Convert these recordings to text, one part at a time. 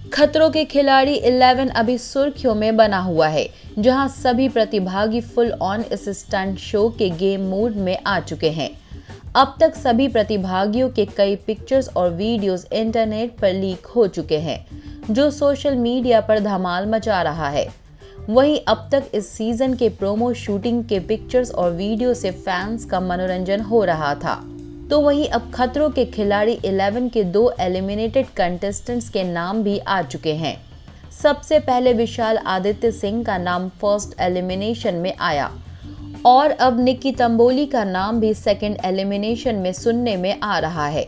खतरों के खिलाड़ी 11 अभी सुर्खियों में बना हुआ है, जहाँ सभी प्रतिभागी फुल ऑन इस स्टंट शो के गेम मूड में आ चुके हैं। अब तक सभी प्रतिभागियों के कई पिक्चर्स और वीडियोस इंटरनेट पर लीक हो चुके हैं, जो सोशल मीडिया पर धमाल मचा रहा है। वहीं अब तक इस सीज़न के प्रोमो शूटिंग के पिक्चर्स और वीडियो से फैंस का मनोरंजन हो रहा था। तो वहीं अब खतरों के खिलाड़ी 11 के दो एलिमिनेटेड कंटेस्टेंट्स के नाम भी आ चुके हैं। सबसे पहले विशाल आदित्य सिंह का नाम फ़र्स्ट एलिमिनेशन में आया। और अब निक्की तंबोली का नाम भी सेकंड एलिमिनेशन में सुनने में आ रहा है।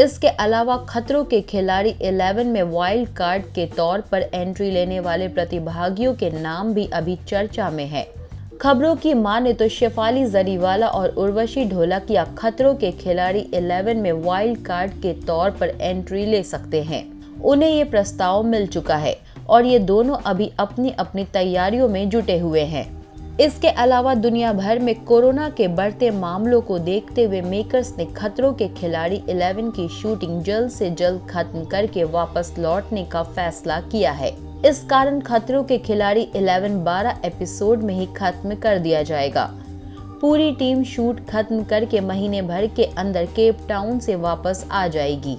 इसके अलावा खतरों के खिलाड़ी 11 में वाइल्ड कार्ड के तौर पर एंट्री लेने वाले प्रतिभागियों के नाम भी अभी चर्चा में है। खबरों की माने तो शेफाली जरीवाला और उर्वशी ढोलकिया खतरों के खिलाड़ी 11 में वाइल्ड कार्ड के तौर पर एंट्री ले सकते हैं। उन्हें ये प्रस्ताव मिल चुका है और ये दोनों अभी अपनी अपनी तैयारियों में जुटे हुए हैं। इसके अलावा दुनिया भर में कोरोना के बढ़ते मामलों को देखते हुए मेकर्स ने खतरों के खिलाड़ी 11 की शूटिंग जल्द से जल्द खत्म करके वापस लौटने का फैसला किया है। इस कारण खतरों के खिलाड़ी 11 12 एपिसोड में ही खत्म कर दिया जाएगा। पूरी टीम शूट खत्म करके महीने भर के अंदर केप टाउन से वापस आ जाएगी।